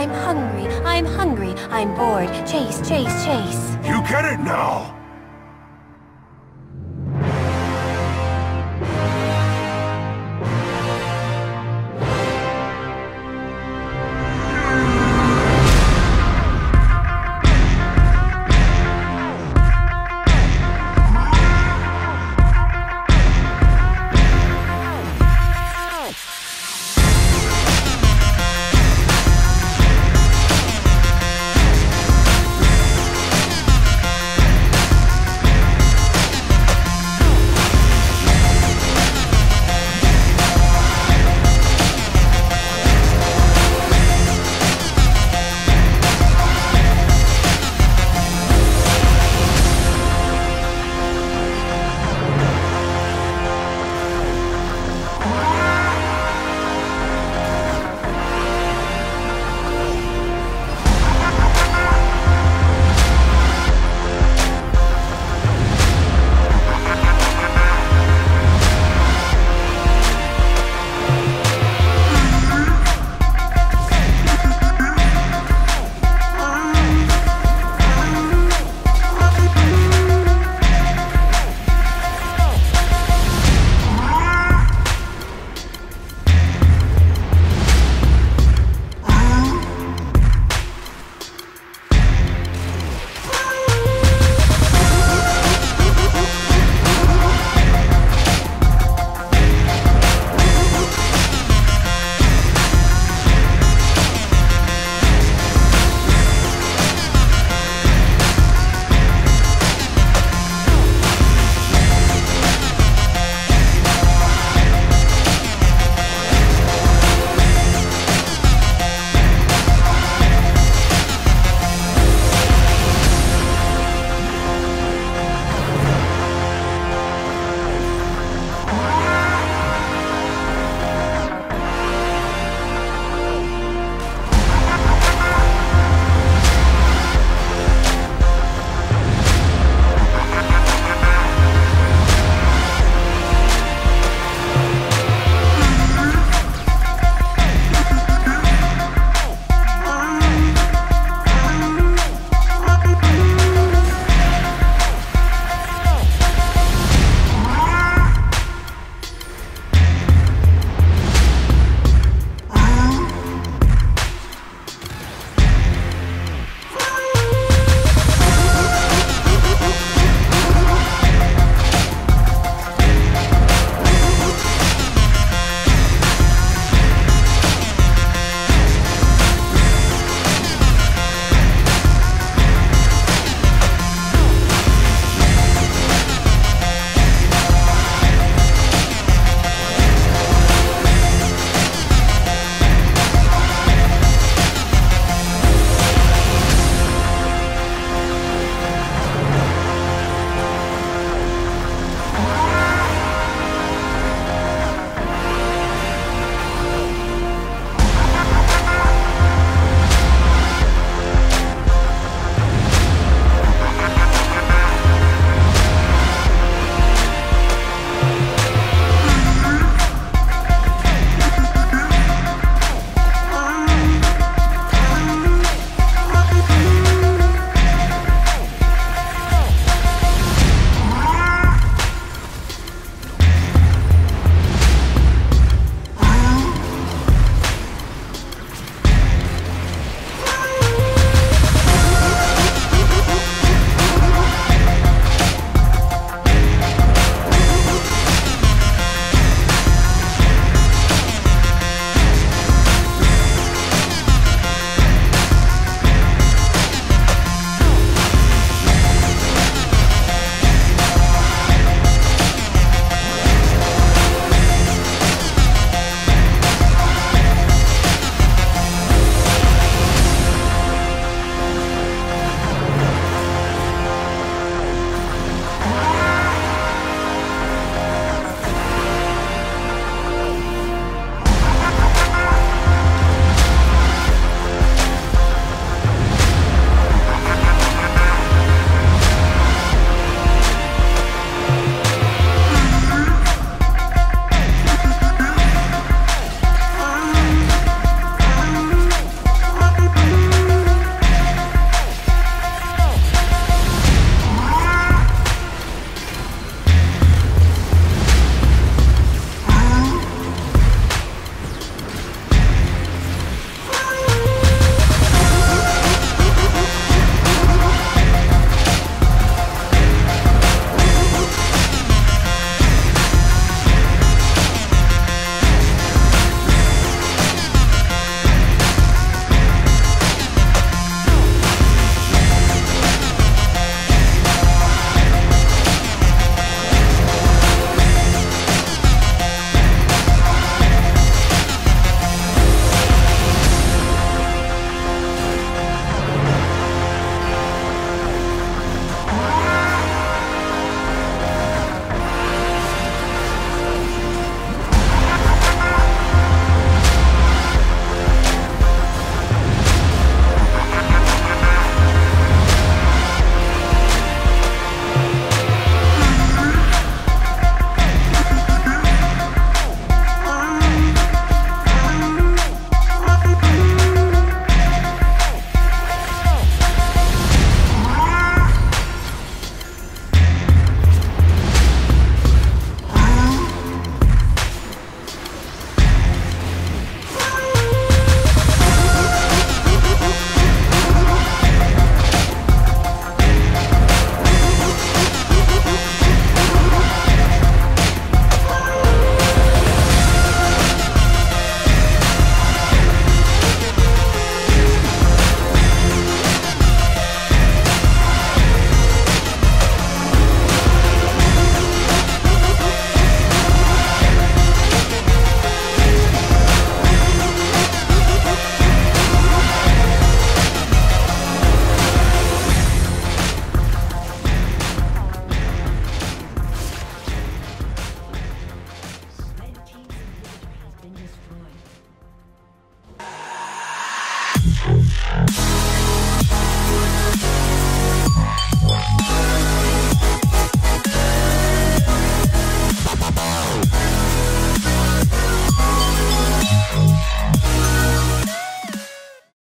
I'm hungry, I'm hungry, I'm bored. Chase, chase, chase. You get it now!